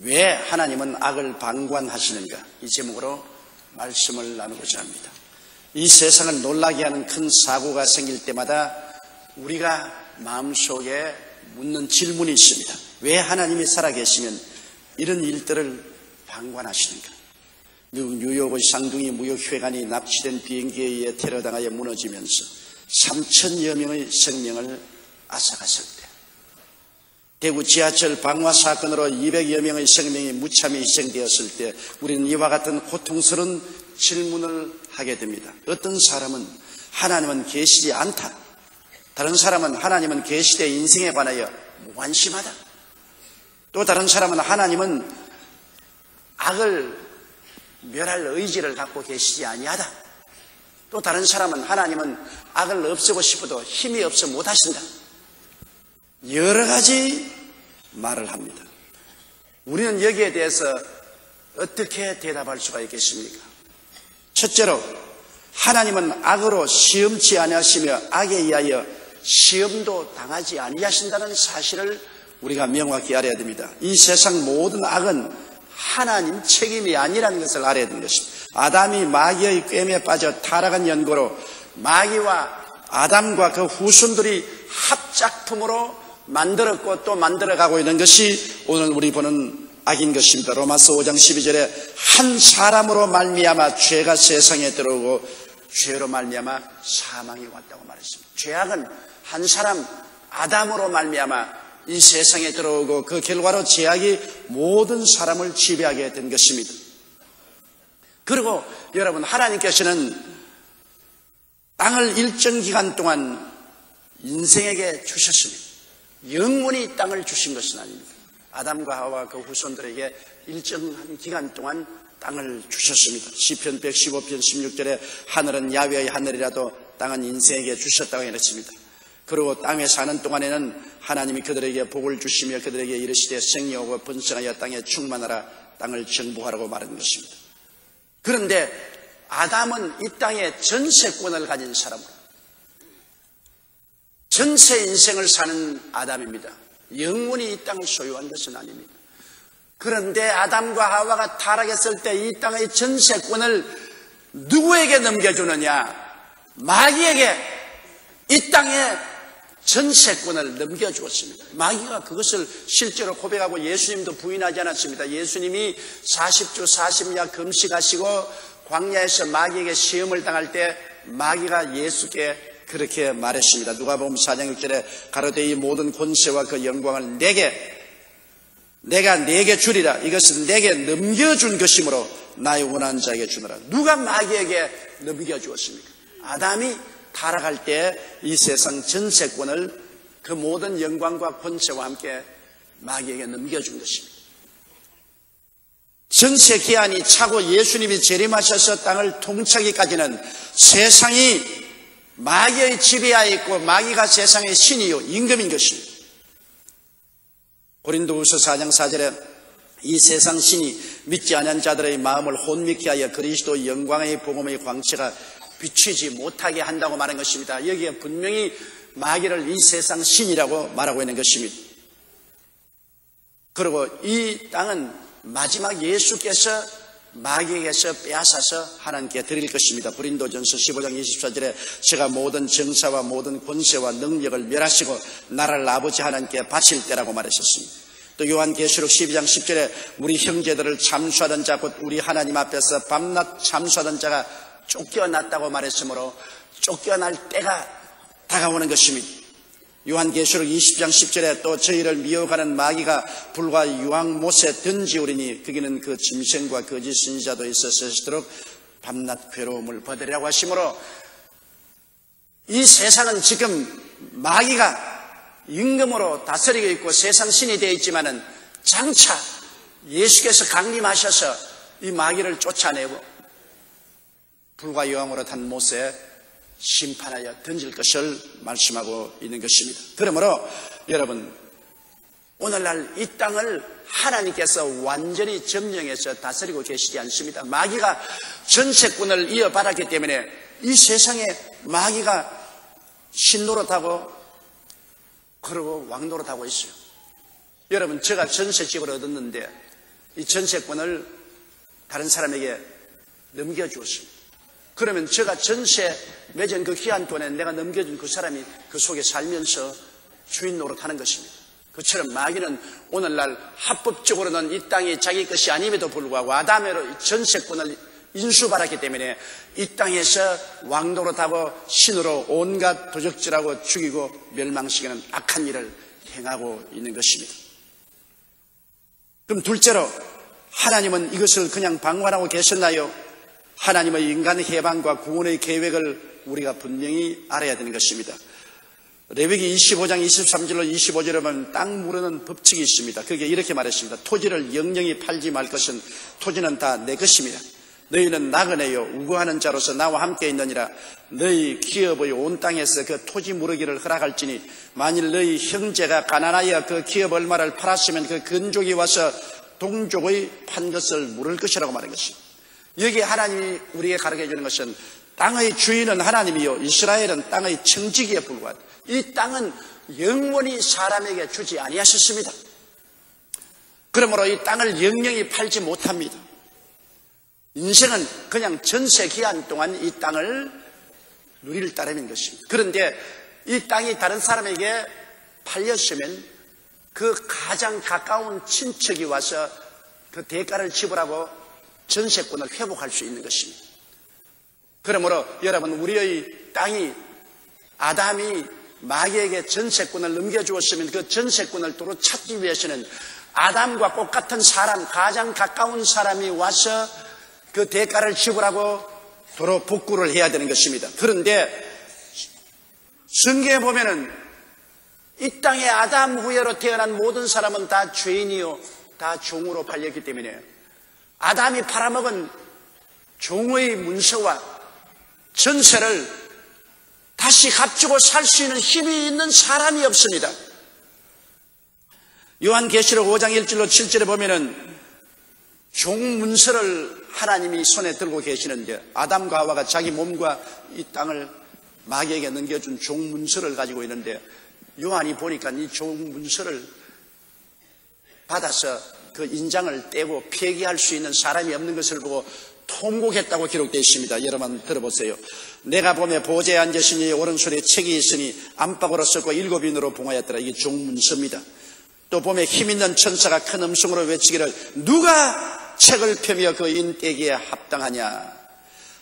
왜 하나님은 악을 방관하시는가? 이 제목으로 말씀을 나누고자 합니다. 이 세상을 놀라게 하는 큰 사고가 생길 때마다 우리가 마음속에 묻는 질문이 있습니다. 왜 하나님이 살아계시면 이런 일들을 방관하시는가? 미국 뉴욕의 쌍둥이 무역회관이 납치된 비행기에 의해 테러당하여 무너지면서 3천여 명의 생명을 앗아갔을 때 대구 지하철 방화 사건으로 200여 명의 생명이 무참히 희생되었을 때 우리는 이와 같은 고통스러운 질문을 하게 됩니다. 어떤 사람은 하나님은 계시지 않다. 다른 사람은 하나님은 계시되 인생에 관하여 무관심하다. 또 다른 사람은 하나님은 악을 멸할 의지를 갖고 계시지 아니하다. 또 다른 사람은 하나님은 악을 없애고 싶어도 힘이 없어 못하신다. 여러 가지 말을 합니다. 우리는 여기에 대해서 어떻게 대답할 수가 있겠습니까? 첫째로 하나님은 악으로 시험치 아니하시며 악에 의하여 시험도 당하지 아니하신다는 사실을 우리가 명확히 알아야 됩니다. 이 세상 모든 악은 하나님 책임이 아니라는 것을 알아야 되는 것입니다. 아담이 마귀의 꿰매 빠져 타락한 연고로 마귀와 아담과 그 후손들이 합작품으로 만들었고 또 만들어가고 있는 것이 오늘 우리 보는 악인 것입니다. 로마서 5장 12절에 한 사람으로 말미암아 죄가 세상에 들어오고 죄로 말미암아 사망이 왔다고 말했습니다. 죄악은 한 사람 아담으로 말미암아 이 세상에 들어오고 그 결과로 죄악이 모든 사람을 지배하게 된 것입니다. 그리고 여러분 하나님께서는 땅을 일정 기간 동안 인생에게 주셨습니다. 영원히 땅을 주신 것은 아닙니다. 아담과 하와 그 후손들에게 일정한 기간 동안 땅을 주셨습니다. 시편 115편 16절에 하늘은 야외의 하늘이라도 땅은 인생에게 주셨다고 했습니다. 그리고 땅에 사는 동안에는 하나님이 그들에게 복을 주시며 그들에게 이르시되 생여하고 번성하여 땅에 충만하라 땅을 정복하라고 말한 것입니다. 그런데 아담은 이 땅에 전세권을 가진 사람으로 전세 인생을 사는 아담입니다. 영원히 이 땅을 소유한 것은 아닙니다. 그런데 아담과 하와가 타락했을 때 이 땅의 전세권을 누구에게 넘겨주느냐? 마귀에게 이 땅에 전세권을 넘겨주었습니다. 마귀가 그것을 실제로 고백하고 예수님도 부인하지 않았습니다. 예수님이 40주 40야 금식하시고 광야에서 마귀에게 시험을 당할 때 마귀가 예수께 그렇게 말했습니다. 누가 보면 4장 6절에 가로되 이 모든 권세와 그 영광을 내게 내가 내게 주리라 이것은 내게 넘겨준 것이므로 나의 원하는 자에게 주느라 누가 마귀에게 넘겨주었습니까? 아담이 타락할 때 이 세상 전세권을 그 모든 영광과 권세와 함께 마귀에게 넘겨준 것입니다. 전세 기한이 차고 예수님이 재림하셔서 땅을 통치하기까지는 세상이 마귀의 지배하에 있고 마귀가 세상의 신이요 임금인 것입니다. 고린도후서 4장 4절에 이 세상 신이 믿지 않은 자들의 마음을 혼미케 하여 그리스도 영광의 복음의 광채가 비추지 못하게 한다고 말한 것입니다. 여기에 분명히 마귀를 이 세상 신이라고 말하고 있는 것입니다. 그리고 이 땅은 마지막 예수께서 마귀에게서 빼앗아서 하나님께 드릴 것입니다. 브린도전서 15장 24절에 제가 모든 정사와 모든 권세와 능력을 멸하시고 나라를 아버지 하나님께 바칠 때라고 말하셨습니다. 또 요한계시록 12장 10절에 우리 형제들을 참수하던 자 곧 우리 하나님 앞에서 밤낮 참수하던 자가 쫓겨났다고 말했으므로 쫓겨날 때가 다가오는 것입니다. 요한계시록 20장 10절에 또 저희를 미혹하는 마귀가 불과 유황 못에 던지오리니 거기는 그 짐승과 거짓 신자도 있었으시도록 밤낮 괴로움을 받으리라고 하시므로 이 세상은 지금 마귀가 임금으로 다스리고 있고 세상 신이 되어 있지만은 장차 예수께서 강림하셔서 이 마귀를 쫓아내고 불과 여왕으로 탄 못에 심판하여 던질 것을 말씀하고 있는 것입니다. 그러므로 여러분 오늘날 이 땅을 하나님께서 완전히 점령해서 다스리고 계시지 않습니다. 마귀가 전세권을 이어받았기 때문에 이 세상에 마귀가 신노릇하고 그리고 왕노릇하고 있어요. 여러분 제가 전세집을 얻었는데 이 전세권을 다른 사람에게 넘겨주었습니다. 그러면 제가 전세 맺은 그 동안에 내가 넘겨준 그 사람이 그 속에 살면서 주인 노릇하는 것입니다. 그처럼 마귀는 오늘날 합법적으로는 이 땅이 자기 것이 아님에도 불구하고 아담의 전세권을 인수받았기 때문에 이 땅에서 왕도로타고 신으로 온갖 도적질하고 죽이고 멸망시키는 악한 일을 행하고 있는 것입니다. 그럼 둘째로 하나님은 이것을 그냥 방관하고 계셨나요? 하나님의 인간 해방과 구원의 계획을 우리가 분명히 알아야 되는 것입니다. 레위기 25장 23절로 25절에 보면 땅 무르는 법칙이 있습니다. 그게 이렇게 말했습니다. 토지를 영영히 팔지 말 것은 토지는 다 내 것입니다. 너희는 나그네요 우거하는 자로서 나와 함께 있느니라 너희 기업의 온 땅에서 그 토지 무르기를 허락할지니 만일 너희 형제가 가난하여 그 기업 얼마를 팔았으면 그 근족이 와서 동족의 판 것을 물을 것이라고 말한 것입니다. 여기 하나님이 우리에게 가르쳐 주는 것은 땅의 주인은 하나님이요 이스라엘은 땅의 청지기에 불과하다. 이 땅은 영원히 사람에게 주지 아니하셨습니다. 그러므로 이 땅을 영영히 팔지 못합니다. 인생은 그냥 전세 기한 동안 이 땅을 누릴 따름인 것입니다. 그런데 이 땅이 다른 사람에게 팔렸으면 그 가장 가까운 친척이 와서 그 대가를 지불하고 전세권을 회복할 수 있는 것입니다. 그러므로 여러분 우리의 땅이 아담이 마귀에게 전세권을 넘겨주었으면 그 전세권을 도로 찾기 위해서는 아담과 똑같은 사람, 가장 가까운 사람이 와서 그 대가를 지불하고 도로 복구를 해야 되는 것입니다. 그런데 성경에 보면은 이 땅에 아담 후예로 태어난 모든 사람은 다 죄인이요, 다 종으로 팔렸기 때문에 아담이 팔아먹은 종의 문서와 전세를 다시 값주고 살 수 있는 힘이 있는 사람이 없습니다. 요한계시록 5장 1절로 7절에 보면은 종 문서를 하나님이 손에 들고 계시는데 아담과 하와가 자기 몸과 이 땅을 마귀에게 넘겨준 종 문서를 가지고 있는데 요한이 보니까 이 종 문서를 받아서 그 인장을 떼고 폐기할 수 있는 사람이 없는 것을 보고 통곡했다고 기록되어 있습니다. 여러분 들어보세요. 내가 보며 보좌에 앉으시니 오른손에 책이 있으니 안팎으로 썼고 일곱 인으로 봉하였더라. 이게 종문서입니다. 또 보면 힘있는 천사가 큰 음성으로 외치기를 누가 책을 펴며 그 인대기에 합당하냐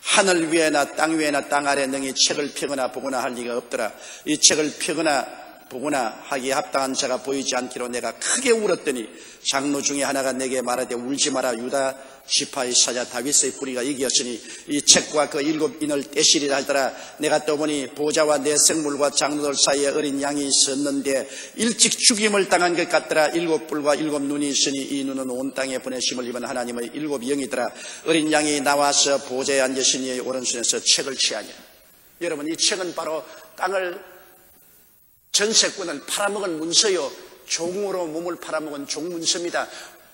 하늘 위에나 땅 위에나 땅 아래 능히 책을 펴거나 보거나 할 리가 없더라 이 책을 펴거나 보거나 하기에 합당한 자가 보이지 않기로 내가 크게 울었더니 장로 중에 하나가 내게 말하되 울지 마라 유다 시파의 사자 다윗의 뿌리가 이기었으니 이 책과 그 일곱 인을 떼시리라 하더라. 내가 또 보니 보좌와 내 생물과 장로들 사이에 어린 양이 있었는데 일찍 죽임을 당한 것 같더라. 일곱 뿔과 일곱 눈이 있으니 이 눈은 온 땅에 보내심을 입은 하나님의 일곱 영이더라. 어린 양이 나와서 보좌에 앉으시니 오른손에서 책을 취하냐 여러분 이 책은 바로 땅을 전세권을 팔아먹은 문서요 종으로 몸을 팔아먹은 종문서입니다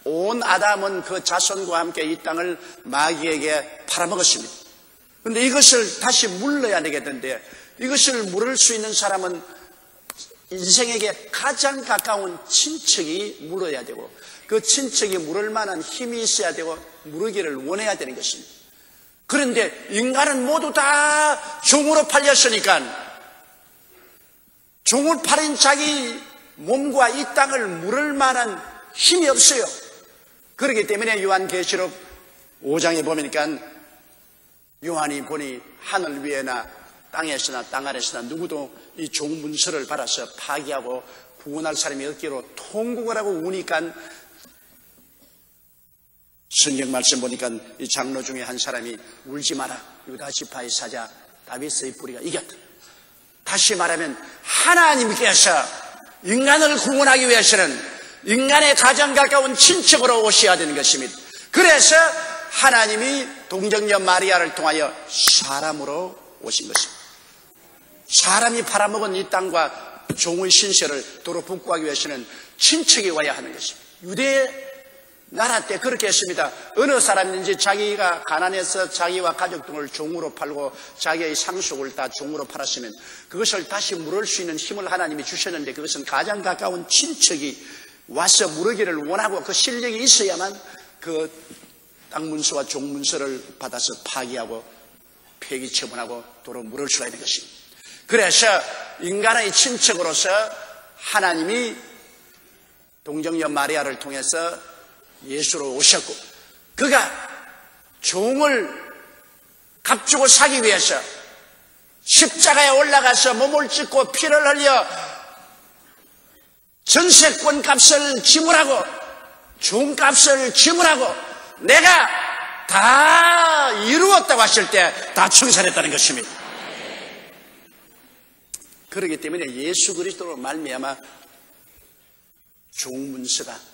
온 아담은 그 자손과 함께 이 땅을 마귀에게 팔아먹었습니다. 그런데 이것을 다시 물러야 되겠는데 이것을 물을 수 있는 사람은 인생에게 가장 가까운 친척이 물어야 되고 그 친척이 물을 만한 힘이 있어야 되고 물으기를 원해야 되는 것입니다. 그런데 인간은 모두 다 종으로 팔렸으니까 종을 팔인 자기 몸과 이 땅을 물을 만한 힘이 없어요. 그렇기 때문에 요한계시록 5장에 보니까 요한이 보니 하늘 위에나 땅에서나 땅 아래서나 누구도 이 종문서를 받아서 파기하고 구원할 사람이 없기로 통곡을 하고 우니까 성경 말씀 보니까 이 장로 중에 한 사람이 울지 마라 유다 지파의 사자 다윗의 뿌리가 이겼다. 다시 말하면 하나님께서 인간을 구원하기 위해서는 인간의 가장 가까운 친척으로 오셔야 되는 것입니다. 그래서 하나님이 동정녀 마리아를 통하여 사람으로 오신 것입니다. 사람이 팔아먹은 이 땅과 종의 신세를 도로 복구하기 위해서는 친척이 와야 하는 것입니다. 유대 나라 때 그렇게 했습니다. 어느 사람인지 자기가 가난해서 자기와 가족 등을 종으로 팔고 자기의 상속을 다 종으로 팔았으면 그것을 다시 물을 수 있는 힘을 하나님이 주셨는데 그것은 가장 가까운 친척이 와서 물으기를 원하고 그 실력이 있어야만 그 땅문서와 종문서를 받아서 파기하고 폐기 처분하고 도로 물을 수가 있는 것입니다. 그래서 인간의 친척으로서 하나님이 동정녀 마리아를 통해서 예수로 오셨고 그가 종을 값주고 사기 위해서 십자가에 올라가서 몸을 찢고 피를 흘려 전세권 값을 지불하고 종값을 지불하고 내가 다 이루었다고 하실 때다 청산했다는 것입니다. 그렇기 때문에 예수 그리스도로 말미암아 종문서가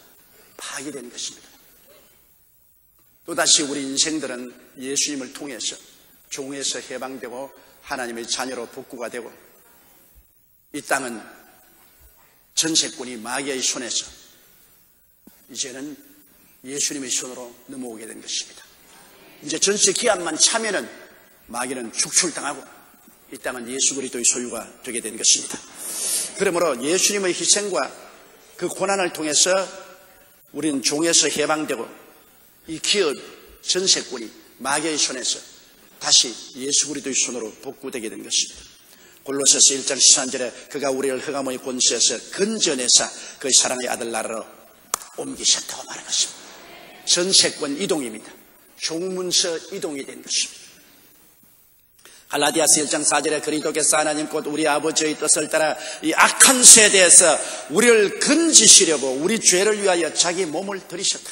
파괴된 것입니다. 또다시 우리 인생들은 예수님을 통해서 종에서 해방되고 하나님의 자녀로 복구가 되고 이 땅은 전세권이 마귀의 손에서 이제는 예수님의 손으로 넘어오게 된 것입니다. 이제 전세 기한만 차면은 마귀는 축출당하고 이 땅은 예수 그리스도의 소유가 되게 된 것입니다. 그러므로 예수님의 희생과 그 고난을 통해서 우리는 종에서 해방되고 이 기업 전세권이 마귀의 손에서 다시 예수 그리스도의 손으로 복구되게 된 것입니다. 골로새서 1장 13절에 그가 우리를 흑암의 권세에서 건져내사 그의 사랑의 아들 나라로 옮기셨다고 말한 것입니다. 전세권 이동입니다. 종문서 이동이 된 것입니다. 갈라디아스 1장 4절에 그리도께서 하나님 곧 우리 아버지의 뜻을 따라 이 악한 세대에서 우리를 건지시려고 우리 죄를 위하여 자기 몸을 들이셨다.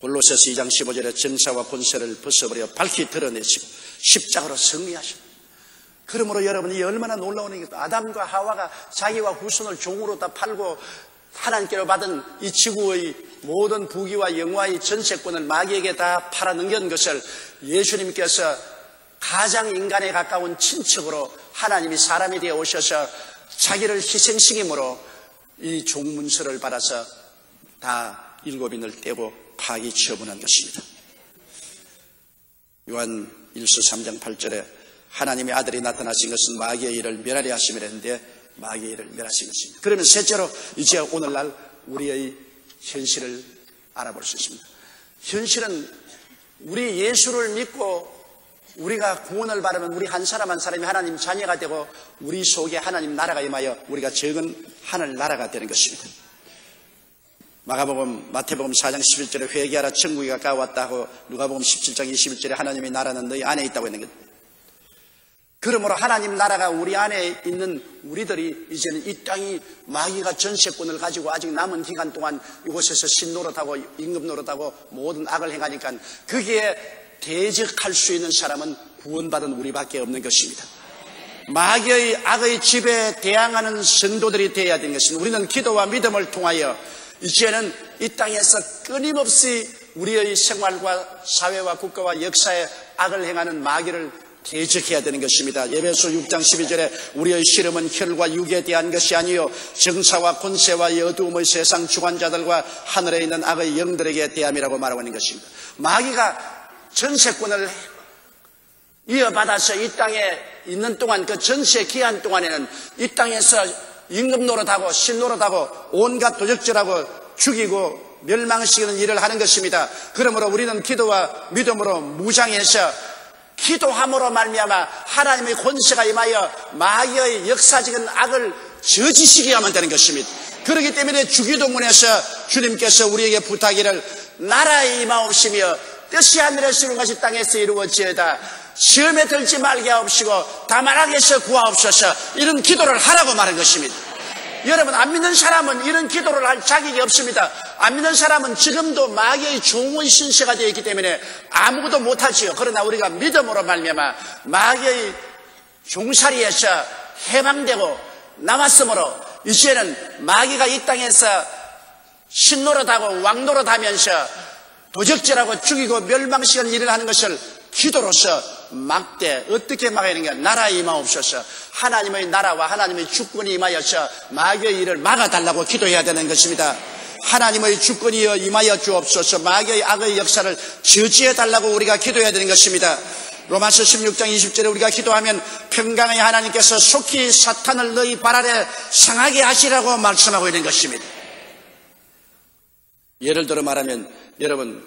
골로새서 2장 15절에 정사와 권세를 벗어버려 밝히 드러내시고 십자가로 승리하셨다. 그러므로 여러분이 얼마나 놀라운 얘기 아담과 하와가 자기와 후손을 종으로 다 팔고 하나님께로 받은 이 지구의 모든 부귀와 영화의 전세권을 마귀에게 다 팔아넘긴 것을 예수님께서 가장 인간에 가까운 친척으로 하나님이 사람이 되어 오셔서 자기를 희생시킴으로 이 종문서를 받아서 다 일곱인을 떼고 파기 처분한 것입니다. 요한 1서 3장 8절에 하나님의 아들이 나타나신 것은 마귀의 일을 멸하려 하심이라 했는데 일을 멸하신 것입니다. 그러면 셋째로 이제 오늘날 우리의 현실을 알아볼 수 있습니다. 현실은 우리 예수를 믿고 우리가 구원을 받으면 우리 한 사람 한 사람이 하나님 자녀가 되고 우리 속에 하나님 나라가 임하여 우리가 적은 하늘 나라가 되는 것입니다. 마가복음, 마태복음 4장 11절에 회개하라 천국이 가까웠다 하고 누가복음 17장 21절에 하나님의 나라는 너희 안에 있다고 했는 것. 그러므로 하나님 나라가 우리 안에 있는 우리들이 이제는 이 땅이 마귀가 전세권을 가지고 아직 남은 기간 동안 이곳에서 신노릇하고 임금노릇하고 모든 악을 행하니까 거기에 대적할 수 있는 사람은 구원받은 우리밖에 없는 것입니다. 마귀의 악의 집에 대항하는 성도들이 되어야 되는 것은 우리는 기도와 믿음을 통하여 이제는 이 땅에서 끊임없이 우리의 생활과 사회와 국가와 역사에 악을 행하는 마귀를 대적해야 되는 것입니다. 예배소 6장 12절에 우리의 실험은 혈과 육에 대한 것이 아니요 정사와 권세와 어두움의 세상 주관자들과 하늘에 있는 악의 영들에게 대함이라고 말하고 있는 것입니다. 마귀가 전세권을 이어받아서 이 땅에 있는 동안 그 전세 기한 동안에는 이 땅에서 임금 노릇하고 신 노릇하고 온갖 도적질하고 죽이고 멸망시키는 일을 하는 것입니다. 그러므로 우리는 기도와 믿음으로 무장해서 기도함으로 말미암아 하나님의 권세가 임하여 마귀의 역사적인 악을 저지시게 하면 되는 것입니다. 그렇기 때문에 주기도문에서 주님께서 우리에게 부탁이를 나라의 임하옵시며 뜻이 하늘에서 이룬 것이 땅에서 이루어지어다 시험에 들지 말게 하옵시고 다만하게서 구하옵소서 이런 기도를 하라고 말한 것입니다. 여러분 안 믿는 사람은 이런 기도를 할 자격이 없습니다. 안 믿는 사람은 지금도 마귀의 종의 신세가 되어 있기 때문에 아무것도 못하지요. 그러나 우리가 믿음으로 말미암아 마귀의 종살이에서 해방되고 남았으므로 이제는 마귀가 이 땅에서 신노릇하고 왕노릇하면서 도적질하고 죽이고 멸망시간 일을 하는 것을 기도로서 막대 어떻게 막아야 되는가? 나라 임하옵소서. 하나님의 나라와 하나님의 주권이 임하여서 마귀의 일을 막아달라고 기도해야 되는 것입니다. 하나님의 주권이 임하여 주옵소서. 마귀의 악의 역사를 저지해 달라고 우리가 기도해야 되는 것입니다. 로마서 16장 20절에 우리가 기도하면 평강의 하나님께서 속히 사탄을 너희 발 아래 상하게 하시라고 말씀하고 있는 것입니다. 예를 들어 말하면 여러분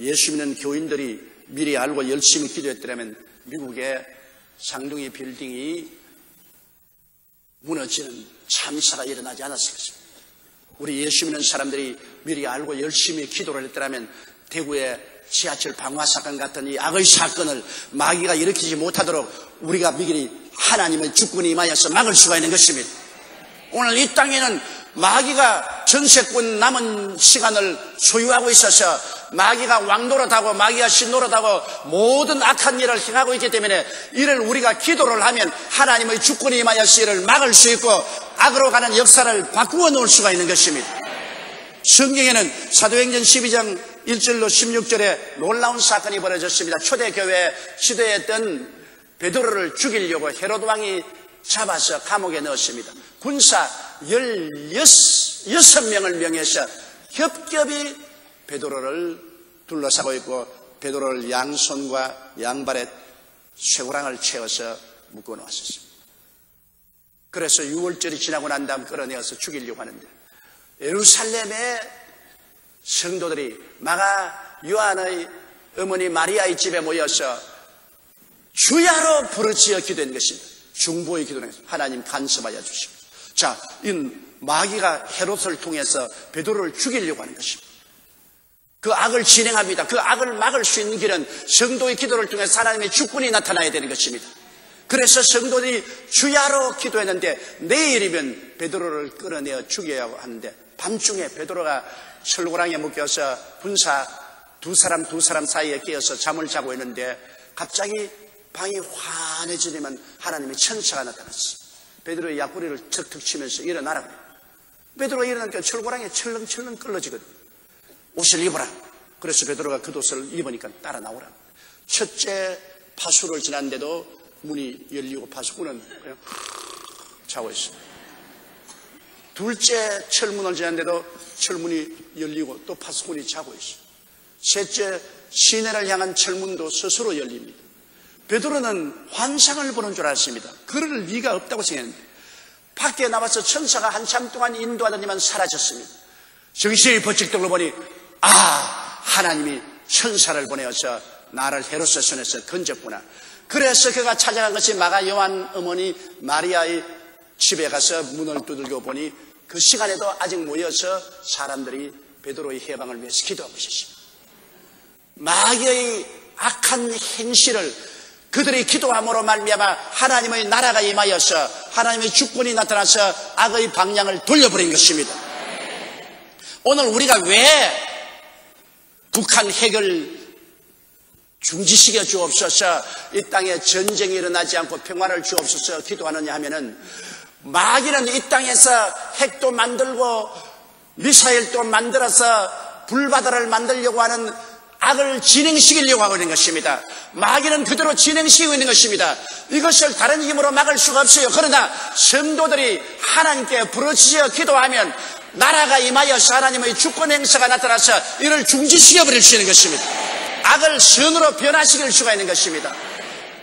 예수 믿는 교인들이 미리 알고 열심히 기도했더라면 미국의 상둥이 빌딩이 무너지는 참사가 일어나지 않았을 것입니다. 우리 예수 믿는 사람들이 미리 알고 열심히 기도를 했더라면 대구의 지하철 방화 사건 같은 이 악의 사건을 마귀가 일으키지 못하도록 우리가 미리 하나님의 주권이 임하여서 막을 수가 있는 것입니다. 오늘 이 땅에는 마귀가 전세권 남은 시간을 소유하고 있어서 마귀가 왕노릇하고 마귀가 신노릇하고 모든 악한 일을 행하고 있기 때문에 이를 우리가 기도를 하면 하나님의 주권이 임하여서 이를 막을 수 있고 악으로 가는 역사를 바꾸어 놓을 수가 있는 것입니다. 성경에는 사도행전 12장 1절로 16절에 놀라운 사건이 벌어졌습니다. 초대교회 시대했던 베드로를 죽이려고 헤로드 왕이 잡아서 감옥에 넣었습니다. 군사 16명을 명해서 협겹이 베드로를 둘러싸고 있고 베드로를 양손과 양발에 쇠고랑을 채워서 묶어 놓았었습니다. 그래서 6월절이 지나고 난 다음 끌어내어서 죽이려고 하는데 예루살렘의 성도들이 마가 요한의 어머니 마리아의 집에 모여서 주야로 부르짖어 기도한 것입니다. 중보의 기도는 하나님 간섭하여 주십니다. 자, 이 마귀가 헤롯을 통해서 베드로를 죽이려고 하는 것입니다. 그 악을 진행합니다. 그 악을 막을 수 있는 길은 성도의 기도를 통해서 하나님의 주권이 나타나야 되는 것입니다. 그래서 성도들이 주야로 기도했는데 내일이면 베드로를 끌어내어 죽여야 하는데 밤중에 베드로가 철고랑에 묶여서 분사 두 사람 두 사람 사이에 끼어서 잠을 자고 있는데 갑자기 방이 환해지려면 하나님의 천사가 나타났어. 베드로의 약구리를 툭툭 치면서 일어나라 그래. 베드로가 일어나니까 철고랑에 철렁철렁 끌러지거든. 옷을 입어라. 그래서 베드로가 그 옷을 입으니까 따라 나오라. 첫째 파수를 지났는데도 문이 열리고 파수꾼은 그냥 자고 있어. 둘째 철문을 지났는데도 철문이 열리고 또 파수꾼이 자고 있어. 셋째 시내를 향한 철문도 스스로 열립니다. 베드로는 환상을 보는 줄 알았습니다. 그럴 리가 없다고 생각했는데 밖에 나와서 천사가 한참 동안 인도하더니만 사라졌습니다. 정신이 번쩍 들고 보니 아 하나님이 천사를 보내어서 나를 헤로스 손에서 건졌구나. 그래서 그가 찾아간 것이 마가 요한 어머니 마리아의 집에 가서 문을 두들겨 보니 그 시간에도 아직 모여서 사람들이 베드로의 해방을 위해서 기도하고 있었습니다. 마귀의 악한 행실을 그들이 기도함으로 말미암아 하나님의 나라가 임하여서 하나님의 주권이 나타나서 악의 방향을 돌려버린 것입니다. 오늘 우리가 왜 북한 핵을 중지시켜 주옵소서 이 땅에 전쟁이 일어나지 않고 평화를 주옵소서 기도하느냐 하면은 마귀는 이 땅에서 핵도 만들고 미사일도 만들어서 불바다를 만들려고 하는 악을 진행시키려고 하고 있는 것입니다. 마귀는 그대로 진행시키고 있는 것입니다. 이것을 다른 힘으로 막을 수가 없어요. 그러나 성도들이 하나님께 부르짖어 기도하면 나라가 임하여서 하나님의 주권 행사가 나타나서 이를 중지시켜 버릴 수 있는 것입니다. 악을 선으로 변화시킬 수가 있는 것입니다.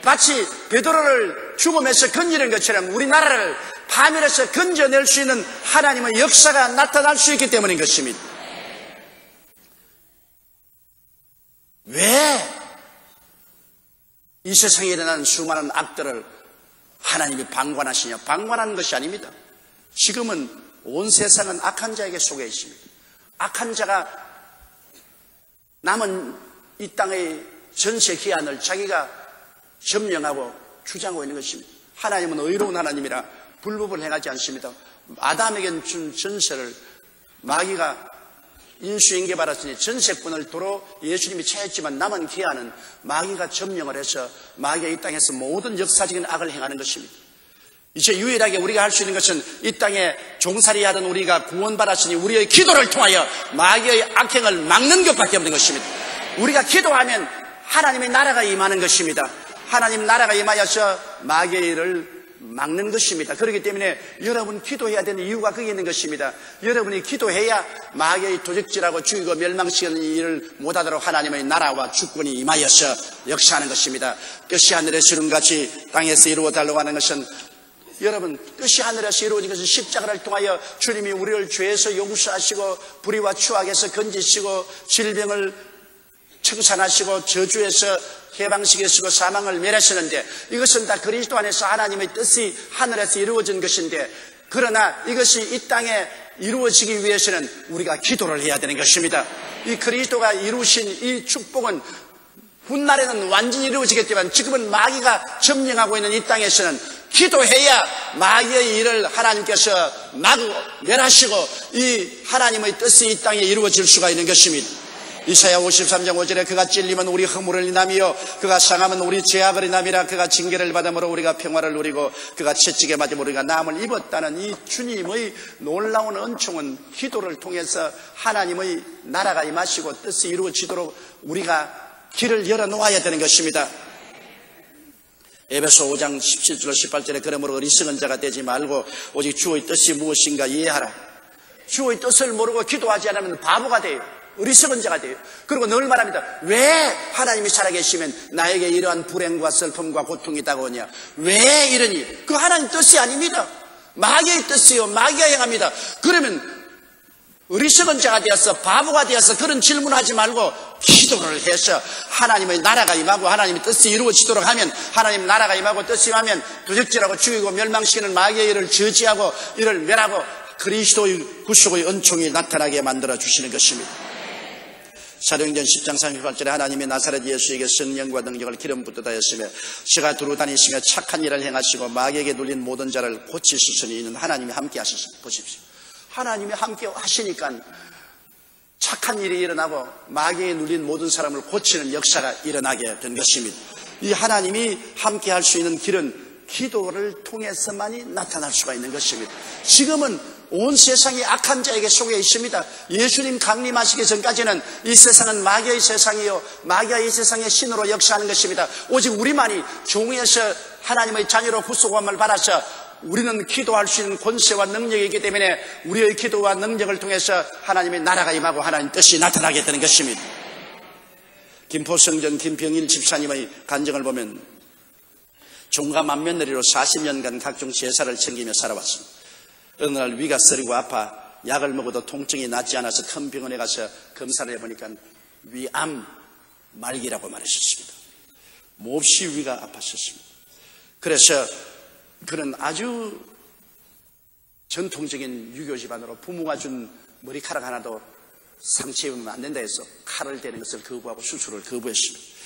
마치 베드로를 죽음에서 건지는 것처럼 우리나라를 파멸해서 건져낼 수 있는 하나님의 역사가 나타날 수 있기 때문인 것입니다. 왜 이 세상에 일어난 수많은 악들을 하나님이 방관하시냐? 방관하는 것이 아닙니다. 지금은 온 세상은 악한 자에게 속해 있습니다. 악한 자가 남은 이 땅의 전세 기한을 자기가 점령하고 주장하고 있는 것입니다. 하나님은 의로운 하나님이라 불법을 행하지 않습니다. 아담에게 준 전세를 마귀가 인수인계 받았으니 전세권을 도로 예수님이 채했지만 남은 기한은 마귀가 점령을 해서 마귀가 이 땅에서 모든 역사적인 악을 행하는 것입니다. 이제 유일하게 우리가 할 수 있는 것은 이 땅에 종살이 하던 우리가 구원받았으니 우리의 기도를 통하여 마귀의 악행을 막는 것밖에 없는 것입니다. 우리가 기도하면 하나님의 나라가 임하는 것입니다. 하나님 나라가 임하여서 일을 막는 것입니다. 그렇기 때문에 여러분 기도해야 되는 이유가 거기 있는 것입니다. 여러분이 기도해야 마귀의 도적질하고 죽이고 멸망시키는 일을 못하도록 하나님의 나라와 주권이 임하여서 역사하는 것입니다. 끝이 하늘의 수름같이 땅에서 이루어 달라고 하는 것은 여러분 뜻이 하늘에서 이루어진 것은 십자가를 통하여 주님이 우리를 죄에서 용서하시고 불의와 추악에서 건지시고 질병을 청산하시고 저주에서 해방시키시고 사망을 멸하시는데 이것은 다 그리스도 안에서 하나님의 뜻이 하늘에서 이루어진 것인데 그러나 이것이 이 땅에 이루어지기 위해서는 우리가 기도를 해야 되는 것입니다. 이 그리스도가 이루신 이 축복은 훗날에는 완전히 이루어지겠지만 지금은 마귀가 점령하고 있는 이 땅에서는 기도해야 마귀의 일을 하나님께서 마구 멸하시고 이 하나님의 뜻이 이 땅에 이루어질 수가 있는 것입니다. 이사야 53장 5절에 그가 찔리면 우리 허물을 인함이요 그가 상하면 우리 죄악을 인함이라 그가 징계를 받음으로 우리가 평화를 누리고 그가 채찍에 맞으면 우리가 남을 입었다는 이 주님의 놀라운 은총은 기도를 통해서 하나님의 나라가 임하시고 뜻이 이루어지도록 우리가 길을 열어 놓아야 되는 것입니다. 에베소 5장 17절 18절에 그러므로 어리석은 자가 되지 말고 오직 주의 뜻이 무엇인가 이해하라. 주의 뜻을 모르고 기도하지 않으면 바보가 돼요. 어리석은 자가 돼요. 그리고 늘 말합니다. 왜 하나님이 살아계시면 나에게 이러한 불행과 슬픔과 고통이 다가오냐? 왜 이러니? 그 하나님 뜻이 아닙니다. 마귀의 뜻이요. 마귀가 행합니다. 그러면 어리석은 자가 되어서 바보가 되어서 그런 질문하지 말고 기도를 해서 하나님의 나라가 임하고 하나님의 뜻이 이루어지도록 하면 하나님 나라가 임하고 뜻이 임하면 도적질하고 죽이고 멸망시키는 마귀의 일을 저지하고 이를 멸하고 그리스도의 구속의 은총이 나타나게 만들어 주시는 것입니다. 사도행전 10장 38절에 하나님이 나사렛 예수에게 성령과 능력을 기름 붓듯하였으며 시가 두루 다니시며 착한 일을 행하시고 마귀에게 눌린 모든 자를 고치시으니 이는 하나님이 함께 하셨습니다. 보십시오. 하나님이 함께 하시니까 착한 일이 일어나고 마귀에 눌린 모든 사람을 고치는 역사가 일어나게 된 것입니다. 이 하나님이 함께 할 수 있는 길은 기도를 통해서만이 나타날 수가 있는 것입니다. 지금은 온 세상이 악한 자에게 속해 있습니다. 예수님 강림하시기 전까지는 이 세상은 마귀의 세상이요. 마귀가 이 세상의 신으로 역사하는 것입니다. 오직 우리만이 종에서 하나님의 자녀로 구속함을 받아서 우리는 기도할 수 있는 권세와 능력이 있기 때문에 우리의 기도와 능력을 통해서 하나님의 나라가 임하고 하나님 뜻이 나타나게 되는 것입니다. 김포성전 김병일 집사님의 간증을 보면 종가 만며느리로 40년간 각종 제사를 챙기며 살아왔습니다. 어느 날 위가 쓰리고 아파 약을 먹어도 통증이 낫지 않아서 큰 병원에 가서 검사를 해보니까 위암 말기라고 말하셨습니다. 몹시 위가 아팠었습니다. 그래서 그는 아주 전통적인 유교 집안으로 부모가 준 머리카락 하나도 상처 입으면 안 된다 해서 칼을 대는 것을 거부하고 수술을 거부했습니다.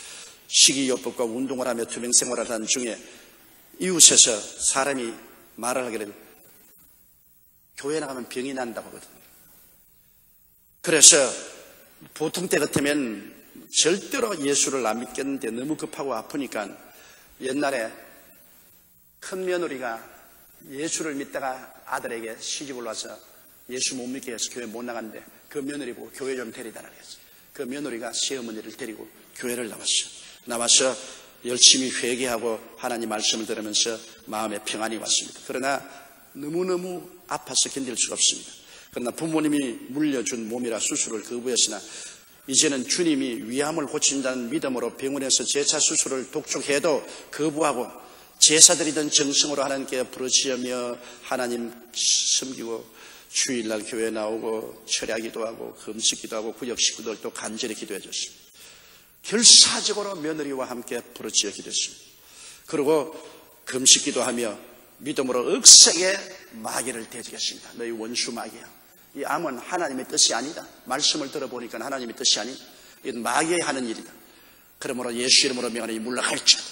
식이요법과 운동을 하며 투명 생활을 하는 중에 이웃에서 사람이 말을 하기를 교회 나가면 병이 난다고 하거든요. 그래서 보통 때 같으면 절대로 예수를 안 믿겠는데 너무 급하고 아프니까 옛날에 큰 며느리가 예수를 믿다가 아들에게 시집을 와서 예수 못 믿게 해서 교회 못 나갔는데 그 며느리 보고 교회 좀 데리다라 그랬어. 그 며느리가 시어머니를 데리고 교회를 나왔어. 나와서 열심히 회개하고 하나님 말씀을 들으면서 마음에 평안이 왔습니다. 그러나 너무너무 아파서 견딜 수가 없습니다. 그러나 부모님이 물려준 몸이라 수술을 거부했으나 이제는 주님이 위암을 고친다는 믿음으로 병원에서 제차 수술을 독촉해도 거부하고 제사드리던 정성으로 하나님께 부르짖으며 하나님 섬기고 주일날 교회 나오고 철야기도 하고 금식기도 하고 구역 식구들도 간절히 기도해 줬습니다. 결사적으로 며느리와 함께 부르짖어 기도했습니다. 그리고 금식기도 하며 믿음으로 억세게 마귀를 대적했습니다. 너희 원수 마귀야. 이 암은 하나님의 뜻이 아니다. 말씀을 들어보니까 하나님의 뜻이 아니다. 이건 마귀의 하는 일이다. 그러므로 예수 이름으로 명하니 물러갈지어다.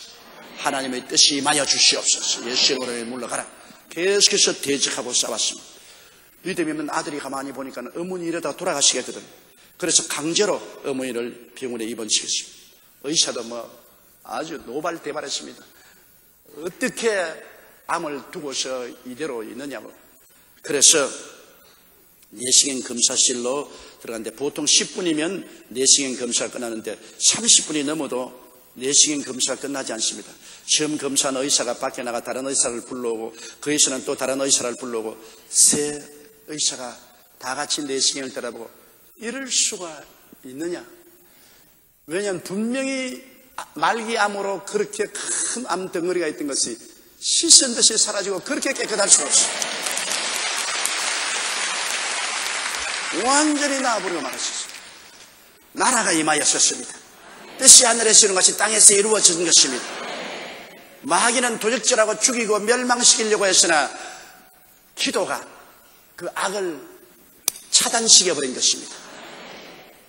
하나님의 뜻이 임하여 주시옵소서. 예수의 이름으로 물러가라. 계속해서 대적하고 싸웠습니다. 이되면 아들이 가만히 보니까 어머니 이러다 돌아가시겠거든. 그래서 강제로 어머니를 병원에 입원시켰습니다. 의사도 뭐 아주 노발대발했습니다. 어떻게 암을 두고서 이대로 있느냐고. 그래서 내시경 검사실로 들어갔는데 보통 10분이면 내시경 검사가 끝나는데 30분이 넘어도 내시경 검사가 끝나지 않습니다. 처음 검사는 의사가 밖에 나가 다른 의사를 불러오고 그 의사는 또 다른 의사를 불러오고 세 의사가 다 같이 내시경을 따라보고 이럴 수가 있느냐? 왜냐하면 분명히 말기암으로 그렇게 큰 암 덩어리가 있던 것이 씻은 듯이 사라지고 그렇게 깨끗할 수가 없어요. 완전히 나아버리고 말았습니다. 나라가 임하였었습니다. 뜻이 하늘에서 이룬 것이 땅에서 이루어진 것입니다. 마귀는 도적질하고 죽이고 멸망시키려고 했으나 기도가 그 악을 차단시켜버린 것입니다.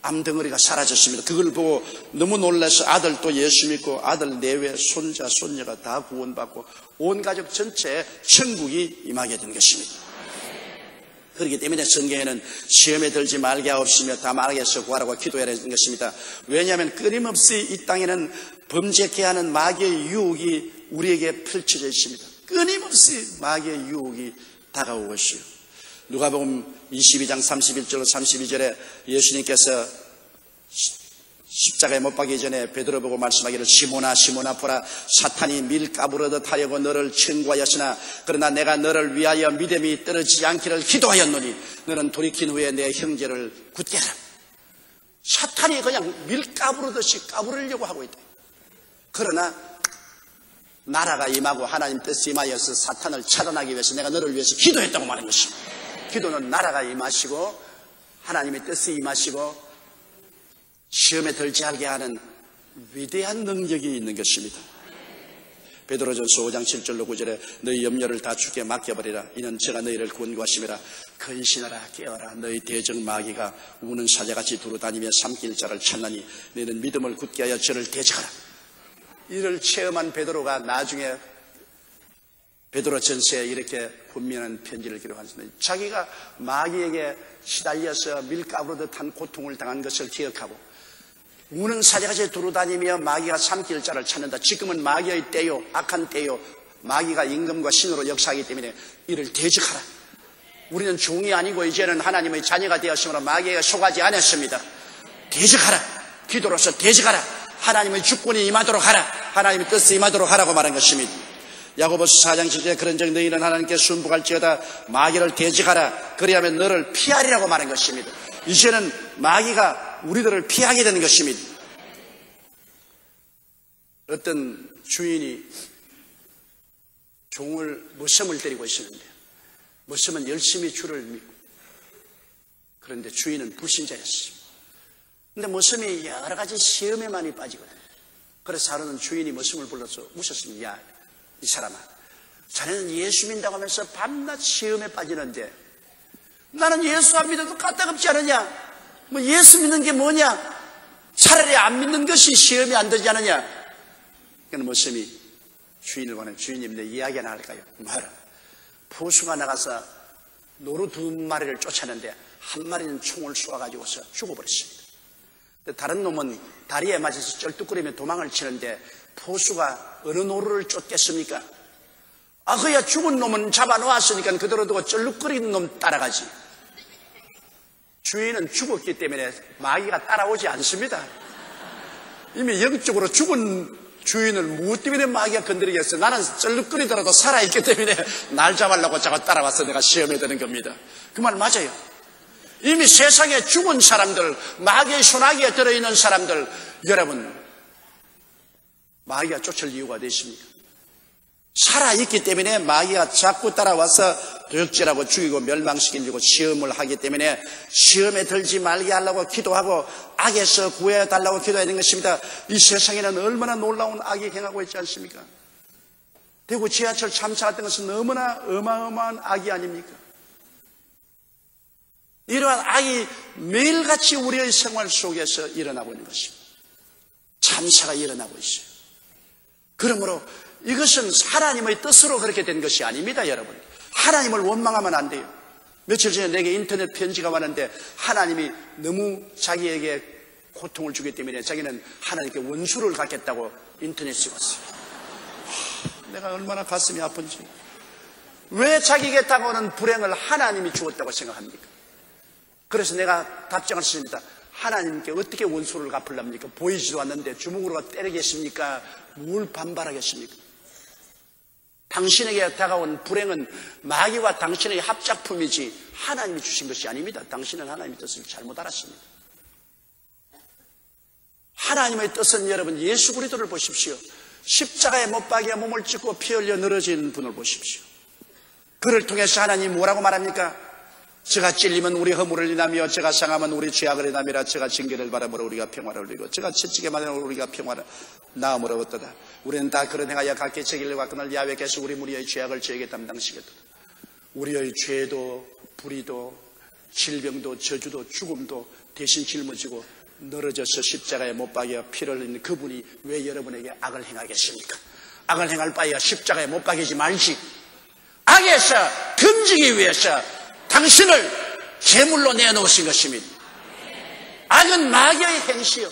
암덩어리가 사라졌습니다. 그걸 보고 너무 놀라서 아들 또 예수 믿고 아들 내외 손자 손녀가 다 구원받고 온 가족 전체에 천국이 임하게 된 것입니다. 그렇기 때문에 성경에는 시험에 들지 말게 하옵시며 다 말하게서 구하라고 기도해야 되는 것입니다. 왜냐하면 끊임없이 이 땅에는 범죄케 하는 마귀의 유혹이 우리에게 펼쳐져 있습니다. 끊임없이 마귀의 유혹이 다가오고 있어요. 누가복음 22장 31절 32절에 예수님께서 십자가에 못 박기 전에 베드로 보고 말씀하기를 시모나 시모나 보라. 사탄이 밀가부르듯 하려고 너를 청구하였으나 그러나 내가 너를 위하여 믿음이 떨어지지 않기를 기도하였노니 너는 돌이킨 후에 내 형제를 굳게 하라. 사탄이 그냥 밀가부르듯이 까부르려고 하고 있다. 그러나 나라가 임하고 하나님 뜻이 임하여서 사탄을 차단하기 위해서 내가 너를 위해서 기도했다고 말하는 것입니다. 기도는 나라가 임하시고 하나님의 뜻이 임하시고 시험에 들지 않게 하는 위대한 능력이 있는 것입니다. 베드로전서 5장 7절로 9절에 너희 염려를 다 주께 맡겨버리라. 이는 제가 너희를 권고하심이라. 근신하라 깨어라. 너희 대적 마귀가 우는 사자같이 두루다니며 삼킬 자를 찾나니 너희는 믿음을 굳게 하여 저를 대적하라. 이를 체험한 베드로가 나중에 베드로 전서에 이렇게 분명한 편지를 기록하셨습니다. 자기가 마귀에게 시달려서 밀가루로 듯한 고통을 당한 것을 기억하고 우는 사자같이 두루다니며 마귀가 삼킬 자를 찾는다. 지금은 마귀의 때요, 악한 때요. 마귀가 임금과 신으로 역사하기 때문에 이를 대적하라. 우리는 종이 아니고 이제는 하나님의 자녀가 되었으므로 마귀가 속하지 않았습니다. 대적하라. 기도로서 대적하라. 하나님의 주권이 임하도록 하라. 하나님의 뜻이 임하도록 하라고 말한 것입니다. 야고보스 4장 7절에 그런 적 너희는 하나님께 순복할지어다 마귀를 대적하라. 그리하면 너를 피하리라고 말한 것입니다. 이제는 마귀가 우리들을 피하게 되는 것입니다. 어떤 주인이 종을 머슴을 때리고 있었는데 머슴은 열심히 주를 믿고 그런데 주인은 불신자였습니다. 근데 머슴이 여러 가지 시험에 많이 빠지거든요. 그래서 하루는 주인이 머슴을 불러서 웃었습니다. 야, 이 사람아. 자네는 예수 믿다고 하면서 밤낮 시험에 빠지는데 나는 예수 안 믿어도 까딱없지 않느냐? 뭐 예수 믿는 게 뭐냐? 차라리 안 믿는 것이 시험이 안 되지 않느냐? 그는 모습이 주인을 보는 주인님 내 이야기 하나 할까요? 말은 포수가 나가서 노루 두 마리를 쫓았는데 한 마리는 총을 쏘아가지고서 죽어버렸습니다. 다른 놈은 다리에 맞아서 쩔뚝거리며 도망을 치는데 포수가 어느 노루를 쫓겠습니까? 아, 그야 죽은 놈은 잡아놓았으니까 그대로 두고 쩔뚝거리는 놈 따라가지. 주인은 죽었기 때문에 마귀가 따라오지 않습니다. 이미 영적으로 죽은 주인을 무엇 때문에 마귀가 건드리겠어? 나는 쩔룩거리더라도 살아있기 때문에 날 잡으려고 자꾸 따라와서 내가 시험에 드는 겁니다. 그 말 맞아요. 이미 세상에 죽은 사람들, 마귀의 소나기에 들어있는 사람들, 여러분, 마귀가 쫓을 이유가 되십니까? 살아있기 때문에 마귀가 자꾸 따라와서 도역질하고 죽이고 멸망시키려고 시험을 하기 때문에 시험에 들지 말게 하려고 기도하고 악에서 구해 달라고 기도해야 되는 것입니다. 이 세상에는 얼마나 놀라운 악이 행하고 있지 않습니까? 대구 지하철 참사했던 것은 너무나 어마어마한 악이 아닙니까? 이러한 악이 매일같이 우리의 생활 속에서 일어나고 있는 것입니다. 참사가 일어나고 있어요. 그러므로 이것은 하나님의 뜻으로 그렇게 된 것이 아닙니다, 여러분. 하나님을 원망하면 안 돼요. 며칠 전에 내게 인터넷 편지가 왔는데 하나님이 너무 자기에게 고통을 주기 때문에 자기는 하나님께 원수를 갖겠다고 인터넷 찍었어요. 내가 얼마나 가슴이 아픈지. 왜 자기에게 다가오는 불행을 하나님이 주었다고 생각합니까? 그래서 내가 답장을 했습니다. 하나님께 어떻게 원수를 갚으랍니까? 보이지도 않는데 주먹으로 때리겠습니까? 뭘 반발하겠습니까? 당신에게 다가온 불행은 마귀와 당신의 합작품이지 하나님이 주신 것이 아닙니다. 당신은 하나님의 뜻을 잘못 알았습니다. 하나님의 뜻은 여러분 예수 그리스도를 보십시오. 십자가에 못 박여 몸을 찢고 피 흘려 늘어진 분을 보십시오. 그를 통해서 하나님 뭐라고 말합니까? 제가 찔리면 우리 허물을 인하며 제가 상하면 우리 죄악을 인하미라. 제가 징계를 바라보러 우리가 평화를 누리고 제가 채찍에 맞으면 우리가 평화를 나음으로 얻도다. 우리는 다 그런 행하여 각기 책임을 받거늘 야외께서 우리 무리의 죄악을 저에게 담당시겠도다. 우리의 죄도 불의도 질병도 저주도 죽음도 대신 짊어지고 늘어져서 십자가에 못 박여 피를 흘린 그분이 왜 여러분에게 악을 행하겠습니까? 악을 행할 바에야 십자가에 못 박이지 말지. 악에서 금지기 위해서 당신을 제물로 내놓으신 것입니다. 악은 마귀의 행시요.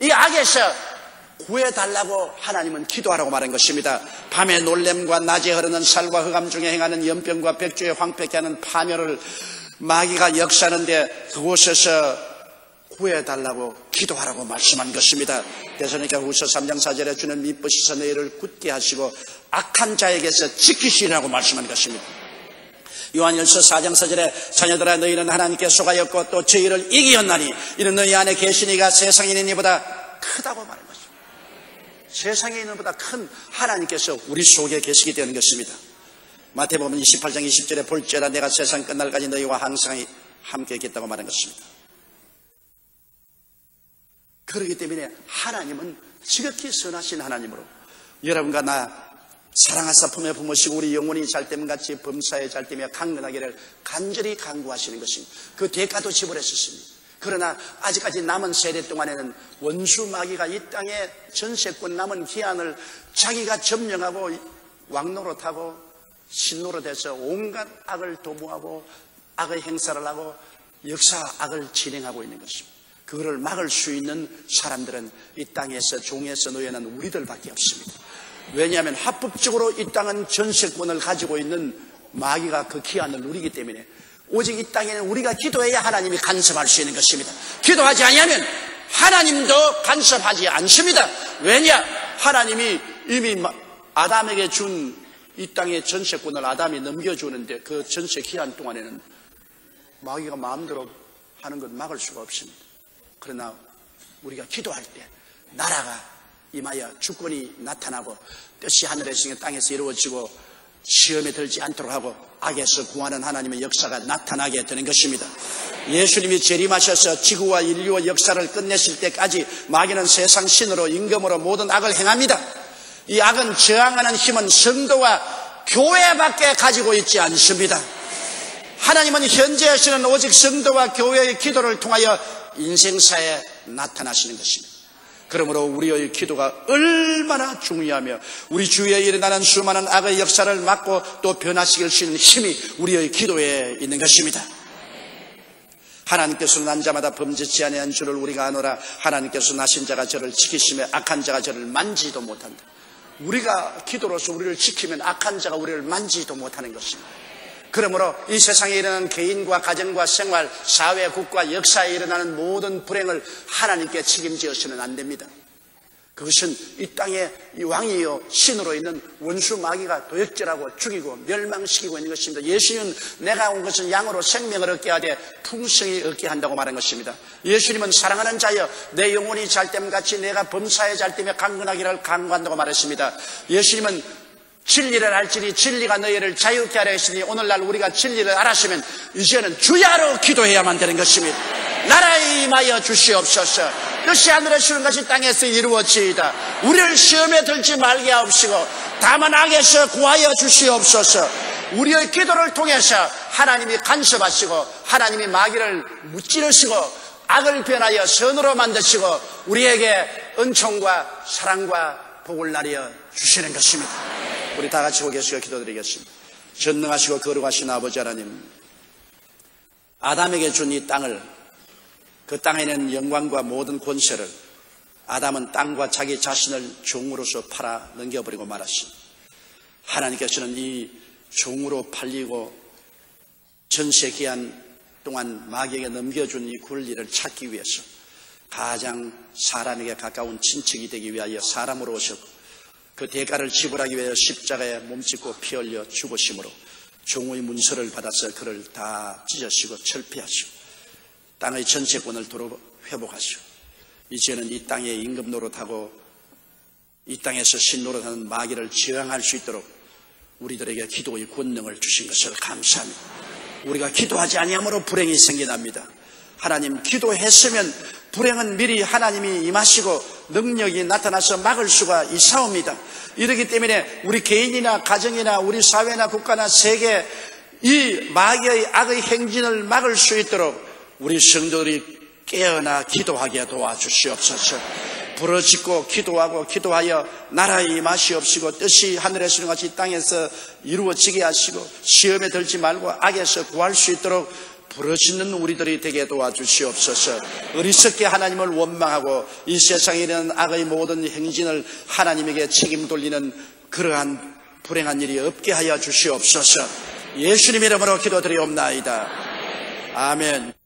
이 악에서 구해달라고 하나님은 기도하라고 말한 것입니다. 밤에 놀램과 낮에 흐르는 살과 흑암 중에 행하는 연병과 백주에 황폐케 하는 파멸을 마귀가 역사하는데 그곳에서 구해달라고 기도하라고 말씀한 것입니다. 대선니까 후서 3장 4절에 주는 미쁘시서 너희를 굳게 하시고 악한 자에게서 지키시라고 말씀한 것입니다. 요한일서 4장 4절에 자녀들아 너희는 하나님께 속하였고 또 저희를 이기었나니 이는 너희 안에 계시니가 세상에 있는 이보다 크다고 말한 것입니다. 세상에 있는 보다 큰 하나님께서 우리 속에 계시게 되는 것입니다. 마태복음 28장 20절에 볼지어다 내가 세상 끝날까지 너희와 항상 함께 있겠다고 말한 것입니다. 그렇기 때문에 하나님은 지극히 선하신 하나님으로 여러분과 나 사랑하사 품에 품으시고 우리 영혼이 잘됨 같이 범사에 잘되며 강건하기를 간절히 간구하시는 것입니다. 그 대가도 지불했었습니다. 그러나 아직까지 남은 세대 동안에는 원수 마귀가 이 땅에 전세권 남은 기한을 자기가 점령하고 왕노릇하고 신노릇해서 온갖 악을 도모하고 악의 행사를 하고 역사 악을 진행하고 있는 것입니다. 그거를 막을 수 있는 사람들은 이 땅에서 종에서 노예는 우리들밖에 없습니다. 왜냐하면 합법적으로 이 땅은 전세권을 가지고 있는 마귀가 그 기한을 누리기 때문에 오직 이 땅에는 우리가 기도해야 하나님이 간섭할 수 있는 것입니다. 기도하지 아니하면 하나님도 간섭하지 않습니다. 왜냐? 하나님이 이미 아담에게 준 이 땅의 전세권을 아담이 넘겨주는데 그 전세 기한 동안에는 마귀가 마음대로 하는 것 막을 수가 없습니다. 그러나 우리가 기도할 때 나라가 임하여 주권이 나타나고 뜻이 하늘에서 땅에서 이루어지고 시험에 들지 않도록 하고 악에서 구하는 하나님의 역사가 나타나게 되는 것입니다. 예수님이 재림하셔서 지구와 인류와 역사를 끝내실 때까지 마귀는 세상 신으로 임금으로 모든 악을 행합니다. 이 악은 저항하는 힘은 성도와 교회밖에 가지고 있지 않습니다. 하나님은 현재 하시는 오직 성도와 교회의 기도를 통하여 인생사에 나타나시는 것입니다. 그러므로 우리의 기도가 얼마나 중요하며 우리 주위에 일어나는 수많은 악의 역사를 막고 또 변화시킬 수 있는 힘이 우리의 기도에 있는 것입니다. 하나님께서 난 자마다 범죄치 아니한 줄을 우리가 아노라 하나님께서 나신 자가 저를 지키시며 악한 자가 저를 만지도 못한다. 우리가 기도로서 우리를 지키면 악한 자가 우리를 만지도 못하는 것입니다. 그러므로 이 세상에 일어나는 개인과 가정과 생활, 사회, 국가, 역사에 일어나는 모든 불행을 하나님께 책임지어서는 안 됩니다. 그것은 이 땅에 이 왕이요 신으로 있는 원수 마귀가 도역질하고 죽이고 멸망시키고 있는 것입니다. 예수님은 내가 온 것은 양으로 생명을 얻게 하되 풍성히 얻게 한다고 말한 것입니다. 예수님은 사랑하는 자여 내 영혼이 잘됨 같이 내가 범사에 잘되며 강건하기를 강구한다고 말했습니다. 예수님은 진리를 알지니 진리가 너희를 자유케 하려 했으니 오늘날 우리가 진리를 알았으면 이제는 주야로 기도해야만 되는 것입니다. 나라에 임하여 주시옵소서. 뜻이 하늘에 주는 것이 땅에서 이루어지이다. 우리를 시험에 들지 말게 하옵시고 다만 악에서 구하여 주시옵소서. 우리의 기도를 통해서 하나님이 간섭하시고 하나님이 마귀를 무찌르시고 악을 변하여 선으로 만드시고 우리에게 은총과 사랑과 복을 나려 주시는 것입니다. 우리 다 같이 고개시켜 기도드리겠습니다. 전능하시고 거룩하신 아버지 하나님, 아담에게 준 이 땅을 그 땅에는 영광과 모든 권세를 아담은 땅과 자기 자신을 종으로서 팔아 넘겨버리고 말았습니다. 하나님께서는 이 종으로 팔리고 전세 기한 동안 마귀에게 넘겨준 이 권리를 찾기 위해서 가장 사람에게 가까운 친척이 되기 위하여 사람으로 오셨고 그 대가를 지불하기 위해 십자가에 몸짓고 피 흘려 죽으심으로 종의 문서를 받아서 그를 다 찢으시고 철폐하시고 땅의 전체권을 도로 회복하시고 이제는 이 땅에 임금 노릇하고 이 땅에서 신 노릇하는 마귀를 저항할 수 있도록 우리들에게 기도의 권능을 주신 것을 감사합니다. 우리가 기도하지 아니함으로 불행이 생겨납니다. 하나님 기도했으면 불행은 미리 하나님이 임하시고 능력이 나타나서 막을 수가 있사옵니다. 이러기 때문에 우리 개인이나 가정이나 우리 사회나 국가나 세계 이 마귀의 악의 행진을 막을 수 있도록 우리 성도들이 깨어나 기도하게 도와주시옵소서. 부러짓고 기도하고 기도하여 나라의 임하시옵시고 뜻이 하늘에서 같이 땅에서 이루어지게 하시고 시험에 들지 말고 악에서 구할 수 있도록 부러지는 우리들이 되게 도와주시옵소서. 어리석게 하나님을 원망하고 이 세상에 있는 악의 모든 행진을 하나님에게 책임 돌리는 그러한 불행한 일이 없게 하여 주시옵소서. 예수님 이름으로 기도드리옵나이다. 아멘.